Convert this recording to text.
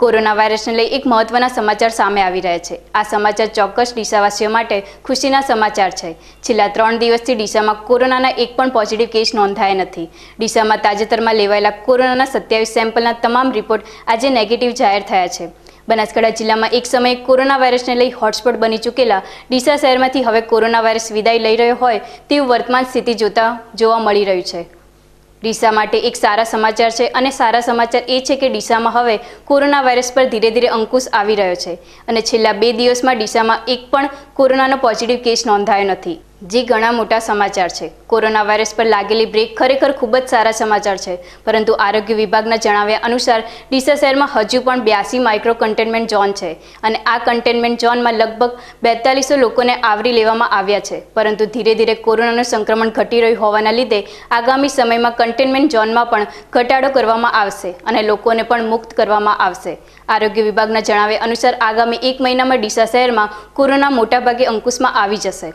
Corona વાયરસને લઈ એક મહત્વના સમાચાર સામે આવી રહ્યા છે. આ સમાચાર ચોક્કસ ડીસાવાસીઓ માટે ખુશીના સમાચાર છે. છેલ્લા ત્રણ દિવસથી ડીસામાં કોરોનાના એક પણ પોઝિટિવ કેસ નોંધાયા નથી. ડીસામાં તાજેતરમાં લેવાયેલા કોરોનાના સત્યાવીસ સેમ્પલના તમામ રિપોર્ટ આજે નેગેટિવ જાહેર થયા છે. બનાસકાંઠા જિલ્લામાં એક સમયે કોરોના વાયરસને લઈ હોટસ્પોટ બની ચૂકેલા ડીસા શહેરમાંથી હવે કોરોના વાયરસ વિદાય લઈ રહ્યો હોય તેવું વર્તમાન સ્થિતિ જોતા જોવા મળી રહ્યું છે. ડીસા માટે એક સારા સમાચાર છે અને સારા સમાચાર એ છે કે ડીસામાં હવે કોરોના વાયરસ પર ધીરે ધીરે અંકુશ આવી રહ્યો છે. અને છેલ્લા બે દિવસમાં ડીસામાં એક પણ કોરોનાનો પોઝિટિવ કેસ નોંધાયો નથી. જે ઘણા મોટા સમાચાર છે. કોરોના વાયરસ પર લાગેલી બ્રેક ખરેખર ખૂબ જ સારા સમાચાર છે. પરંતુ આરોગ્ય વિભાગના જણાવ્યા અનુસાર, ડીસા શહેરમાં હજુ પણ બ્યાસી માઇક્રો કન્ટેનમેન્ટ ઝોન છે અને આ કન્ટેનમેન્ટ ઝોનમાં લગભગ બેતાલીસો લોકોને આવરી લેવામાં આવ્યા છે. પરંતુ ધીરે ધીરે કોરોનાનું સંક્રમણ ઘટી રહ્યું હોવાના લીધે આગામી સમયમાં કન્ટેનમેન્ટ ઝોનમાં પણ ઘટાડો કરવામાં આવશે અને લોકોને પણ મુક્ત કરવામાં આવશે. આરોગ્ય વિભાગના જણાવ્યા અનુસાર, આગામી એક મહિનામાં ડીસા શહેરમાં કોરોના મોટાભાગે અંકુશમાં આવી જશે.